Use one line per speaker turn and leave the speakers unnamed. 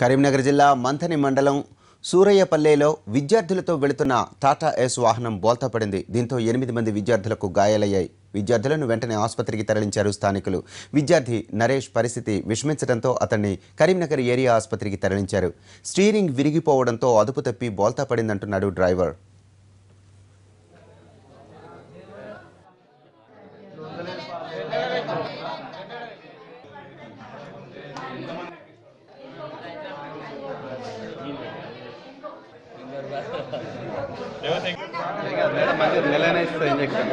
కరీంనగర్ జిల్లా మంథని మండలం సూరయ్యపల్లెలో విద్యార్థులతో వెళుతున్న టాటా ఎస్ వాహనం బోల్తాపడింది దీంతో ఎనిమిది మంది విద్యార్థులకు గాయాలయ్యాయి. విద్యార్థులను వెంటనే ఆసుపత్రికి తరలించారు స్థానికులు. విద్యార్థి నరేష్ పరిస్థితి విషమించడంతో అతన్ని కరీంనగర్ ఏరియా ఆసుపత్రికి తరలించారు. స్టీరింగ్ విరిగిపోవడంతో అదుపు తప్పి బోల్తా పడిందంటున్నాడు డ్రైవర్.
మేడం మళ్ళీ నెలనే ఇస్తుంది ఇంజక్షన్